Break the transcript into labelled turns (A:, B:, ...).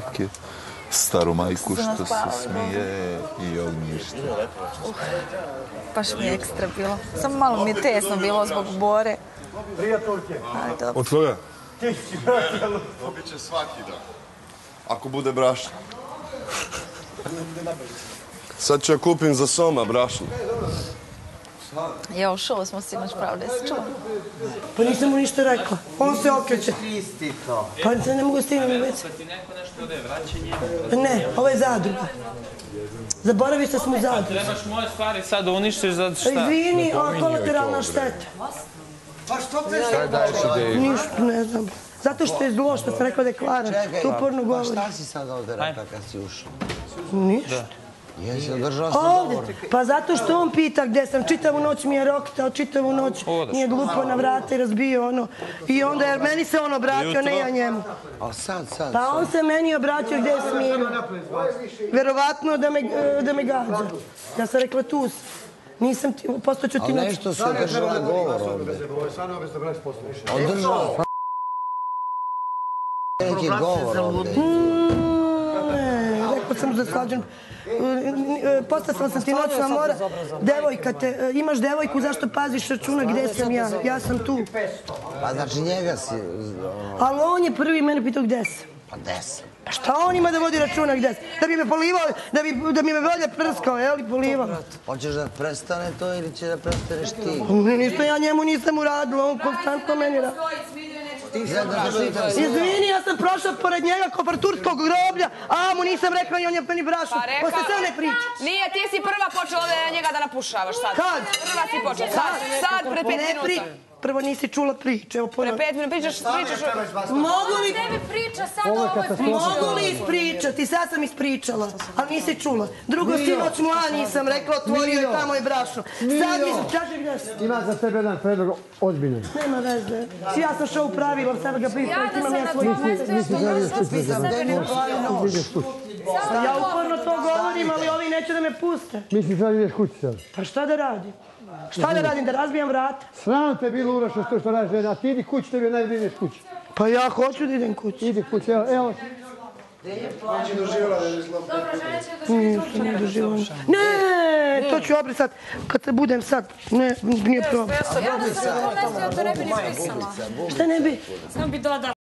A: otprilike staru majku što se smije i ognjište.
B: Baš mi je ekstra bilo. Samo malo mi je tesno bilo zbog bore. Ali dobro.
C: Od koga?
A: Dobit će svaki dan. Ako bude brašno.
C: Sad ću ja kupim za soma brašno.
B: Ja u šovu smo sinoć pravili, jesi čuo?
D: Pa nisam mu ništa rekla. On se okreće.
E: Isti to.
D: Pa se ne mogu stignuti već. Ne, ovo je zadruga. Zaboravi što smo u zadrugu.
F: Trebaš moje stvari sad uništiš zato šta?
D: Izvini, a kolateralna šteta.
E: Pa što daješ
D: Ništa, ne znam. Zato što je zlo, što sam rekao da je kvaran.
E: Čekaj, pa
D: govori.
E: šta si sad ovdje rekao kad si ušao?
D: Ništa.
E: Jesi sam govor?
D: Ovdje. Pa zato što on pita gdje sam. Čitavu noć mi je roktao, čitavu noć mi je glupo na vrata i razbio ono. I onda je meni se on obratio, ne ja njemu.
E: A sad, sad,
D: Pa on se meni obratio gdje je smirio. Verovatno da me, da me gađa. Ja sam rekla tu si. Nisam ti, postoću ti
E: Ali
D: noć.
E: nešto si održala govor ovdje. Održao neki govor ovdje.
D: Sam zaslađen. Poslala sam ti noć na mora. Devojka te, e, imaš devojku, zašto paziš računa gdje sam ja? Ja sam tu.
E: Pa znači njega si... ono,
D: Ali on je prvi mene pitao gdje sam.
E: Pa deset.
D: Pa šta on ima da vodi računa gdje sam? Da bi me polivao, da bi, da bi me volje prskao, je li polivao?
E: Hoćeš da prestane to ili će da prestaneš ti?
D: Ne, Ništa ja njemu nisam uradila, on konstantno meni radi. Izvini, ja sam prošla pored njega kao turskog groblja, a mu nisam rekla i on je meni brašno.
G: Pa rekao...
D: Posle sve ne priča.
G: Nije, ti si prva počela da njega da napušavaš sad.
D: Kad?
G: Prva si počela, sad, sad, pred pet minuta.
D: Prvo nisi čula priče, evo
G: Pred
D: ponovno.
G: pet minuta pričaš, pričaš...
D: Mogu li,
H: Tebi priča sad ovo je priča.
D: mogu li ispričati? Sad sam ispričala, ali nisi čula. Drugo, sinoć mu A nisam rekla, otvorio je tamo je brašno. Sad mi se, kaži gdje si.
I: Ima za tebe jedan predlog ozbiljan.
D: Nema veze. Ja sam šao u pravilo, sada ga
H: Ja
D: pripraviti,
H: da
D: imam
H: sam
D: ja
H: na
D: svoj
H: tvojom mjestu, ja sam
I: želio
H: još sad
I: slušati
H: pisam
I: za
H: tebe
I: mene.
H: ne
I: Ideš kući.
D: Ja uporno to govorim, ali ovi neće da me puste.
I: Misliš da ideš kući sad?
D: Pa šta da radim? Šta da radim, da razbijam vrata?
I: Sram te bilo ura što što radiš, a ti idi kući, tebi je najbolje ideš kući.
D: Pa ja hoću da idem kući.
I: Idi kući, evo, evo.
H: Dobro, žena će doživjeti
D: Nisam ne. Ne, to ću obrisat kad se budem sad. Ne, nije problem.
H: Ja da sam ja to ne bi ni pisala.
D: Šta ne bi?
H: Samo bi dodala.